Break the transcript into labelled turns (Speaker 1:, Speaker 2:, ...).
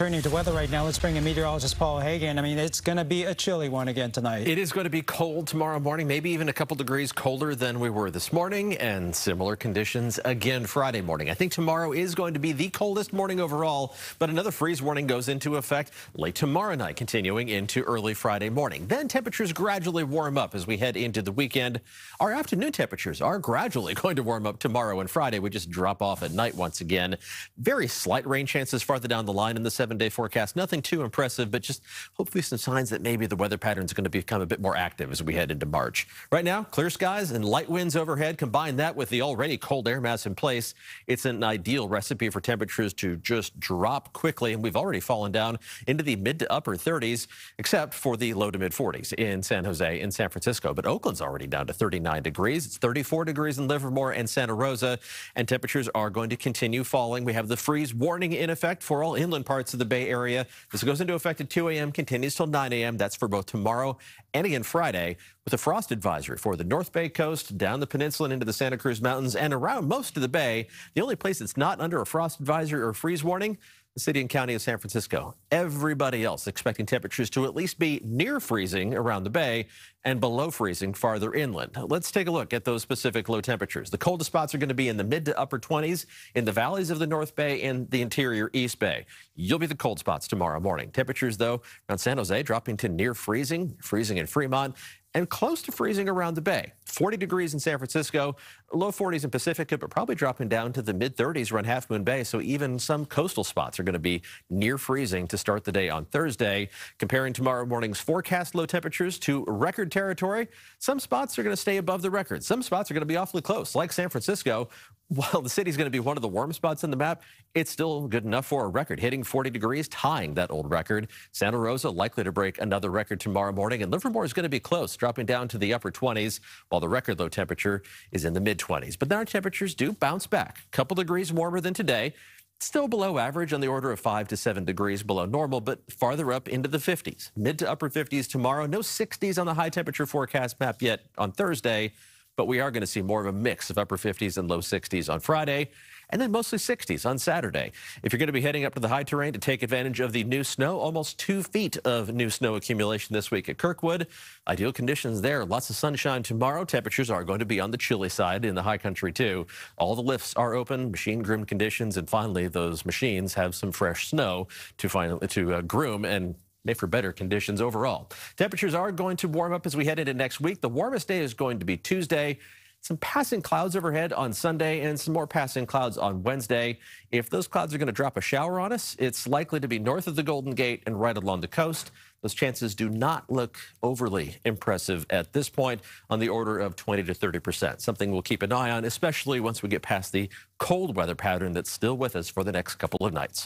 Speaker 1: Turning to weather right now, let's bring in meteorologist Paul Heggen. I mean, it's going to be a chilly one again tonight.
Speaker 2: It is going to be cold tomorrow morning, maybe even a couple degrees colder than we were this morning, and similar conditions again Friday morning. I think tomorrow is going to be the coldest morning overall, but another freeze warning goes into effect late tomorrow night, continuing into early Friday morning. Then temperatures gradually warm up as we head into the weekend. Our afternoon temperatures are gradually going to warm up tomorrow and Friday. We just drop off at night once again. Very slight rain chances farther down the line in the seven-day forecast. Nothing too impressive, but just hopefully some signs that maybe the weather pattern is going to become a bit more active as we head into March. Right now, clear skies and light winds overhead. Combine that with the already cold air mass in place. It's an ideal recipe for temperatures to just drop quickly, and we've already fallen down into the mid to upper 30s, except for the low to mid 40s in San Jose and San Francisco. But Oakland's already down to 39 degrees. It's 34 degrees in Livermore and Santa Rosa, and temperatures are going to continue falling. We have the freeze warning in effect for all inland parts of the Bay Area. This goes into effect at 2 a.m., continues till 9 a.m. That's for both tomorrow and again Friday with a frost advisory for the North Bay coast, down the peninsula and into the Santa Cruz Mountains, and around most of the Bay. The only place that's not under a frost advisory or freeze warning the city and county of San Francisco. Everybody else expecting temperatures to at least be near freezing around the bay and below freezing farther inland. Let's take a look at those specific low temperatures. The coldest spots are going to be in the mid to upper 20s in the valleys of the North Bay and the interior East Bay. You'll be the cold spots tomorrow morning. Temperatures, though, around San Jose dropping to near freezing, freezing in Fremont, and close to freezing around the bay. 40 degrees in San Francisco, low 40s in Pacifica, but probably dropping down to the mid 30s around Half Moon Bay. So even some coastal spots are going to be near freezing to start the day on Thursday. Comparing tomorrow morning's forecast low temperatures to record territory, some spots are going to stay above the record. Some spots are going to be awfully close, like San Francisco. While the city's going to be one of the warm spots in the map, it's still good enough for a record, hitting 40 degrees, tying that old record. Santa Rosa likely to break another record tomorrow morning, and Livermore is going to be close, dropping down to the upper 20s, while the record low temperature is in the mid 20s. But then our temperatures do bounce back. A couple degrees warmer than today. Still below average on the order of 5 to 7 degrees below normal, but farther up into the 50s. Mid to upper 50s tomorrow. No 60s on the high temperature forecast map yet on Thursday but we are going to see more of a mix of upper 50s and low 60s on Friday, and then mostly 60s on Saturday. If you're going to be heading up to the high terrain to take advantage of the new snow, almost two feet of new snow accumulation this week at Kirkwood. Ideal conditions there. Lots of sunshine tomorrow. Temperatures are going to be on the chilly side in the high country, too. All the lifts are open, machine groomed conditions, and finally, those machines have some fresh snow to, finally, to uh, groom and made for better conditions overall. Temperatures are going to warm up as we head into next week. The warmest day is going to be Tuesday. Some passing clouds overhead on Sunday and some more passing clouds on Wednesday. If those clouds are going to drop a shower on us, it's likely to be north of the Golden Gate and right along the coast. Those chances do not look overly impressive at this point on the order of 20 to 30 percent. Something we'll keep an eye on, especially once we get past the cold weather pattern that's still with us for the next couple of nights.